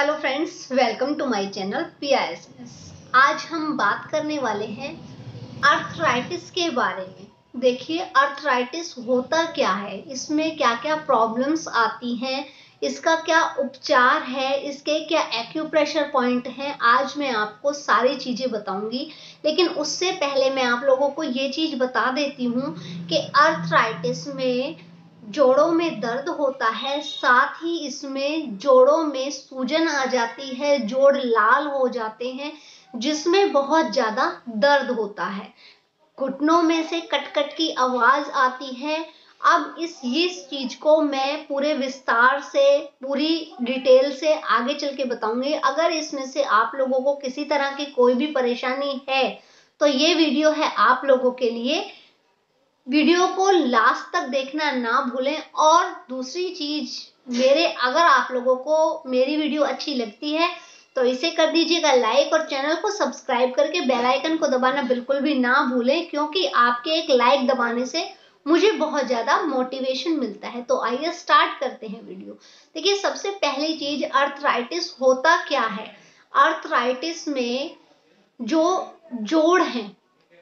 Hello friends welcome to my channel P आज हम बात करने वाले हैं अर्थराइटिस के बारे में। देखिए अर्थराइटिस होता क्या है? इसमें क्या क्या प्रॉब्लम्स आती हैं? इसका क्या उपचार है? इसके क्या एक्यूप्रेशर पॉइंट हैं? आज मैं आपको सारी चीज़ें बताऊँगी। लेकिन उससे पहले मैं आप लोगों को ये चीज़ बता देती हूँ कि अर्थराइटिस में जोड़ों में दर्द होता है, साथ ही इसमें जोड़ों में सूजन आ जाती है, जोड़ लाल हो जाते हैं, जिसमें बहुत ज़्यादा दर्द होता है। घुटनों में से कटकट की आवाज़ आती है। अब इस इस चीज़ को मैं पूरे विस्तार से, पूरी डिटेल से आगे चल के बताऊँगी। अगर इसमें से आप लोगों को किसी तरह की कोई भी परेशानी है तो ये वीडियो है आप लोगों के लिए। वीडियो को लास्ट तक देखना ना भूलें। और दूसरी चीज़, मेरे, अगर आप लोगों को मेरी वीडियो अच्छी लगती है तो इसे कर दीजिएगा लाइक और चैनल को सब्सक्राइब करके बेल आइकन को दबाना बिल्कुल भी ना भूलें, क्योंकि आपके एक लाइक दबाने से मुझे बहुत ज़्यादा मोटिवेशन मिलता है। तो आइए स्टार्ट करते हैं वीडियो। देखिए, सबसे पहली चीज़, अर्थराइटिस होता क्या है? अर्थराइटिस में जो जोड़ हैं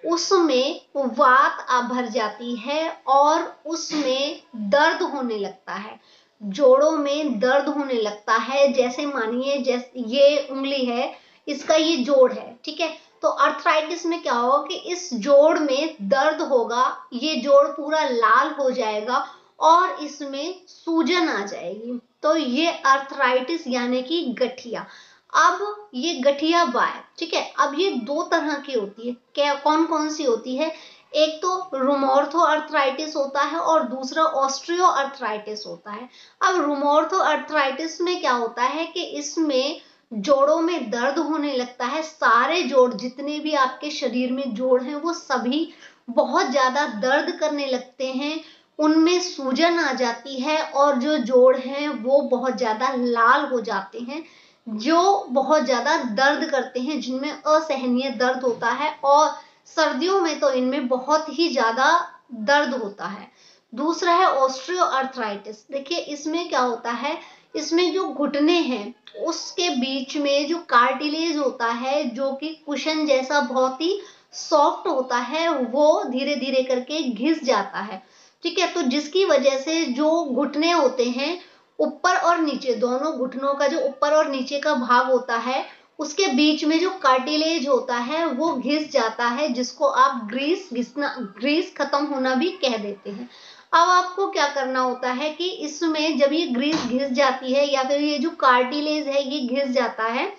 उसमें वात भर जाती है और उसमें दर्द होने लगता है। जोड़ों में दर्द होने लगता है। जैसे मानिए, जैसे, ये उंगली है, इसका ये जोड़ है, ठीक है? तो अर्थराइटिस में क्या होगा कि इस जोड़ में दर्द होगा, ये जोड़ पूरा लाल हो जाएगा और इसमें सूजन आ जाएगी। तो ये अर्थराइटिस यानी कि गठिया। अब ये गठिया बाय ठीक है? अब ये दो तरह की होती है। क्या कौन कौन सी होती है? एक तो रोमोर्थो अर्थराइटिस होता है और दूसरा ऑस्ट्रियो अर्थराइटिस होता है। अब रोमोर्थो अर्थराइटिस में क्या होता है कि इसमें जोड़ों में दर्द होने लगता है। सारे जोड़, जितने भी आपके शरीर में जोड़ हैं, वो सभी बहुत ज़्यादा दर्द करने लगते हैं। उनमें सूजन आ जाती है और जो जोड़ हैं, वो बहुत ज़्यादा लाल हो जाते हैं। जो बहुत ज़्यादा दर्द करते हैं, जिनमें असहनीय दर्द होता है और सर्दियों में तो इनमें बहुत ही ज़्यादा दर्द होता है। दूसरा है ऑस्ट्रियो अर्थराइटिस देखिए, इसमें क्या होता है? इसमें जो घुटने हैं, उसके बीच में जो कार्टिलेज होता है, जो कि कुशन जैसा बहुत ही सॉफ्ट होता है, वो धीरे धीरे करके घिस जाता है। ठीक है तो जिसकी वजह से जो घुटने होते हैं ऊपर और नीचे, दोनों घुटनों का जो ऊपर और नीचे का भाग होता है, उसके बीच में जो कार्टिलेज होता है, वो घिस जाता है, जिसको आप ग्रीस घिसना, ग्रीस खत्म होना भी कह देते हैं। अब आपको क्या करना होता है कि इसमें जब ये ग्रीस घिस जाती है या फिर ये जो कार्टिलेज है, ये घिस जाता है,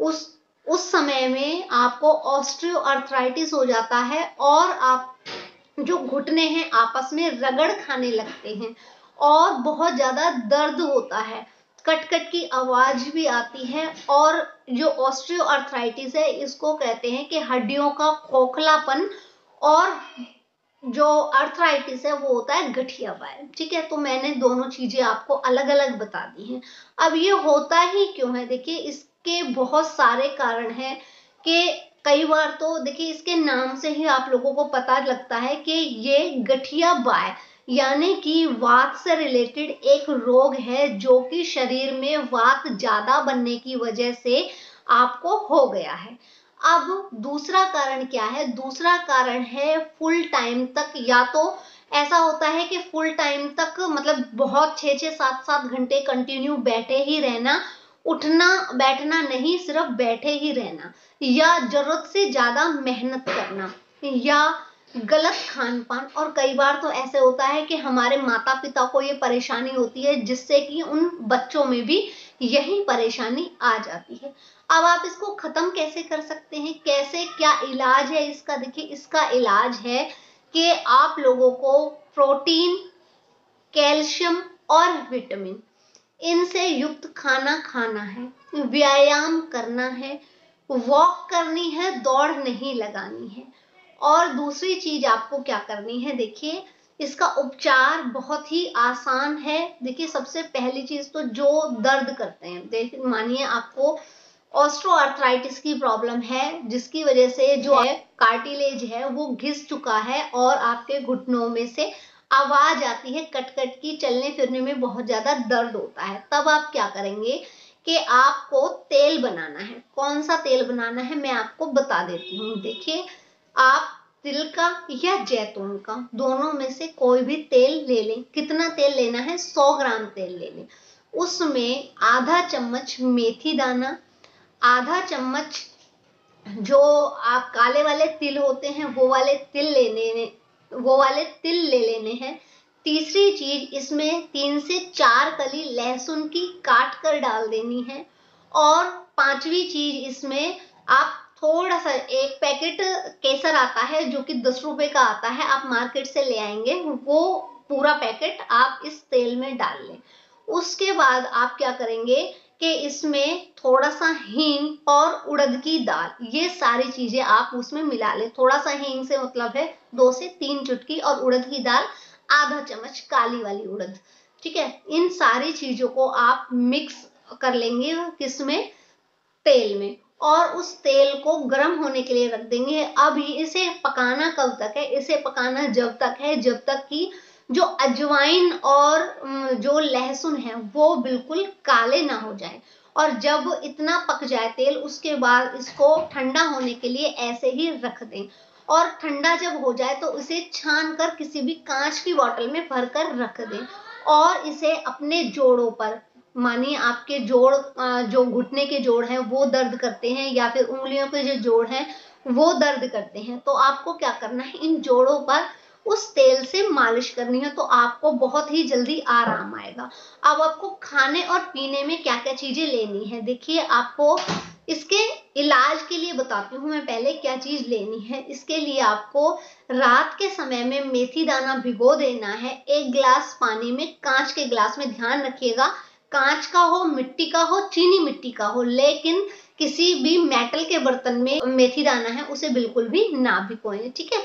उस उस समय में आपको ऑस्ट्रियो अर्थराइटिस हो जाता है और आप जो घुटने हैं आपस में रगड़ खाने लगते हैं। और बहुत ज़्यादा दर्द होता है। कट कट की आवाज़ भी आती है और जो ऑस्ट्रियो है, इसको कहते हैं कि हड्डियों का खोखलापन और जो अर्थराइटिस है, वो होता है गठिया पाए ठीक है तो मैंने दोनों चीज़ें आपको अलग अलग बता दी हैं। अब ये होता ही क्यों है? देखिए, इसके बहुत सारे कारण हैं कि कई बार तो देखिए, इसके नाम से ही आप लोगों को पता लगता है कि ये गठिया बाय यानी कि वात से रिलेटेड एक रोग है जो कि शरीर में वात ज़्यादा बनने की वजह से आपको हो गया है। अब दूसरा कारण क्या है? दूसरा कारण है फुल टाइम तक या तो ऐसा होता है कि फुल टाइम तक मतलब बहुत छः छः सात सात घंटे कंटिन्यू बैठे ही रहना, उठना, बैठना नहीं, सिर्फ़ बैठे ही रहना, या ज़रूरत से ज़्यादा मेहनत करना, या गलत खान पान और कई बार तो ऐसे होता है कि हमारे माता पिता को ये परेशानी होती है, जिससे कि उन बच्चों में भी यही परेशानी आ जाती है। अब आप इसको खत्म कैसे कर सकते हैं? कैसे, क्या इलाज है इसका? देखिए, इसका इलाज है कि आप लोगों को प्रोटीन, कैल्शियम और विटामिन, इनसे युक्त खाना खाना है, व्यायाम करना है, वॉक करनी है, दौड़ नहीं लगानी है। और दूसरी चीज़ आपको क्या करनी है देखिए इसका उपचार बहुत ही आसान है। देखिए सबसे पहली चीज़ तो जो दर्द करते हैं। देखिए मानिए आपको ऑस्ट्रोआर्थराइटिस की प्रॉब्लम है जिसकी वजह से जो है। कार्टिलेज है वो घिस चुका है और आपके घुटनों में से आवाज़ आती है कट कट की चलने फिरने में बहुत ज़्यादा दर्द होता है। तब आप क्या करेंगे कि कि आपको तेल बनाना है। कौन सा तेल बनाना है मैं आपको बता देती हूँ। देखिए आप तिल का या जैतून का दोनों में से कोई भी तेल ले लें। कितना तेल लेना है? 100 ग्राम तेल ले लें। उसमें आधा चम्मच मेथी दाना, आधा चम्मच जो आप काले वाले तिल होते हैं, वो वाले तिल लेने, वो वाले तिल ले लेने हैं। तीसरी चीज़, इसमें तीन से चार कली लहसुन की काट कर डाल देनी है। और पांचवी चीज़, इसमें आप थोड़ा सा एक पैकेट केसर आता है, जो कि दस रुपए का आता है, आप मार्केट से ले आएँगे, वो पूरा पैकेट आप इस तेल में डाल लें। उसके बाद आप क्या करेंगे कि इसमें थोड़ा सा हींग और उड़द की दाल, ये सारी चीज़ें आप उसमें मिला लें। थोड़ा सा हींग से मतलब है दो से तीन चुटकी और उड़द की दाल, आधा चम्मच काली वाली उड़द, ठीक है? इन सारी चीज़ों को आप मिक्स कर लेंगे किसमें? तेल में। और उस तेल को गर्म होने के लिए रख देंगे। अभी इसे पकाना कब तक है? इसे पकाना जब तक है, जब तक कि जो अजवाइन और जो लहसुन है, वो बिल्कुल काले ना हो जाए। और जब इतना पक जाए तेल, उसके बाद इसको ठंडा होने के लिए ऐसे ही रख दें। और ठंडा जब हो जाए तो उसे छान कर किसी भी कांच की बोतल में भर कर रख दें। और इसे अपने जोड़ों पर मानिए आपके जोड़ जो घुटने के जोड़ हैं, वो दर्द करते हैं या फिर उंगलियों के जो जोड़ हैं, वो दर्द करते हैं। तो आपको क्या करना है, इन जोड़ों पर उस तेल से मालिश करनी है तो आपको बहुत ही जल्दी आराम आएगा। अब आपको खाने और पीने में क्या क्या चीज़ें लेनी है, देखिए आपको इसके इलाज के लिए बताती हूँ मैं पहले क्या चीज़ लेनी है। इसके लिए आपको रात के समय में मेथी दाना भिगो देना है, एक गिलास पानी में, कांच के गिलास में ध्यान रखिएगा। कांच का हो, मिट्टी का हो, चीनी मिट्टी का हो, लेकिन किसी भी मेटल के बर्तन में मेथी दाना है, उसे बिल्कुल भी ना भिगोए, ठीक है?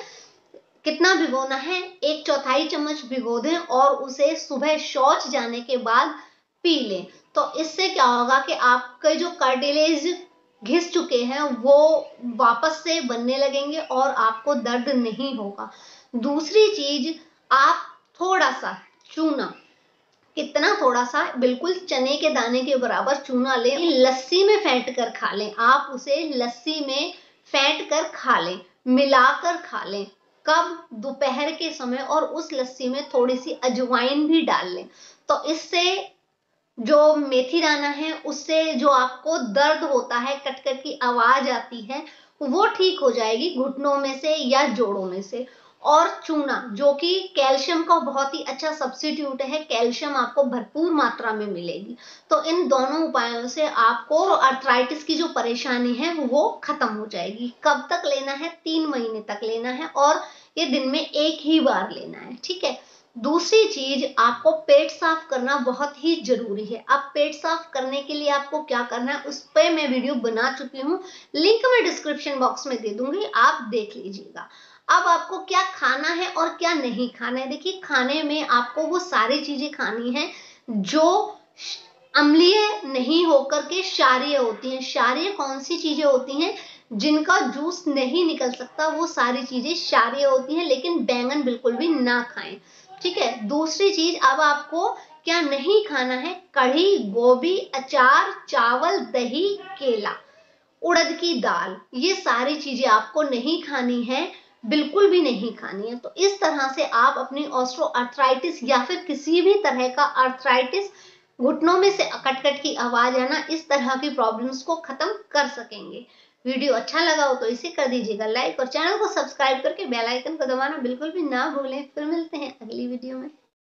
कितना भिगोना है? एक चौथाई चम्मच भिगो दें और उसे सुबह शौच जाने के बाद पी लें। तो इससे क्या होगा कि आपके जो कार्टिलेज घिस चुके हैं, वो वापस से बनने लगेंगे और आपको दर्द नहीं होगा। दूसरी चीज़, आप थोड़ा सा चूना कितना थोड़ा सा बिल्कुल चने के दाने के बराबर चूना लें लस्सी में फेंट कर खा लें। आप उसे लस्सी में फेंट कर खा लें, मिलाकर खा लें। कब? दोपहर के समय और उस लस्सी में थोड़ी सी अजवाइन भी डाल लें। तो इससे जो मेथी दाना है, उससे जो आपको दर्द होता है, कटकट की आवाज़ आती है, वो ठीक हो जाएगी घुटनों में से या जोड़ों में से। और चूना, जो कि कैल्शियम का बहुत ही अच्छा सब्सिट्यूट है। कैल्शियम आपको भरपूर मात्रा में मिलेगी। तो इन दोनों उपायों से आपको अर्थराइटिस की जो परेशानी है, वो खत्म हो जाएगी। कब तक लेना है? तीन महीने तक लेना है और ये दिन में एक ही बार लेना है, ठीक है? दूसरी चीज़, आपको पेट साफ़ करना बहुत ही ज़रूरी है। अब पेट साफ़ करने के लिए आपको क्या करना है, उस पर मैं वीडियो बना चुकी हूँ। लिंक मैं डिस्क्रिप्शन बॉक्स में दे दूँगी, आप देख लीजिएगा। अब आपको क्या खाना है और क्या नहीं खाना है। देखिए, खाने में आपको वो सारी चीज़ें खानी है जो अम्लीय नहीं होकर के क्षारीय होती हैं। क्षारीय कौन सी चीज़ें होती हैं जिनका जूस नहीं निकल सकता, वो सारी चीज़ें क्षारीय होती हैं, लेकिन बैंगन बिल्कुल भी ना खाएँ। ठीक है? दूसरी चीज़, अब आपको क्या नहीं खाना है? कढ़ी, गोभी, अचार, चावल, दही, केला, उड़द की दाल। ये सारी चीज़ें आपको नहीं खानी है, बिल्कुल भी नहीं खानी है। तो इस तरह से आप अपनी ऑस्ट्रो अर्थराइटिस या फिर किसी भी तरह का अर्थराइटिस घुटनों में से अकटकट की आवाज़ आना, इस तरह की प्रॉब्लम्स को खत्म कर सकेंगे। वीडियो अच्छा लगा हो तो इसे कर दीजिएगा लाइक और चैनल को सब्सक्राइब करके बेल आइकन को दबाना बिल्कुल भी ना भूलें। फिर मिलते हैं अगली वीडियो में।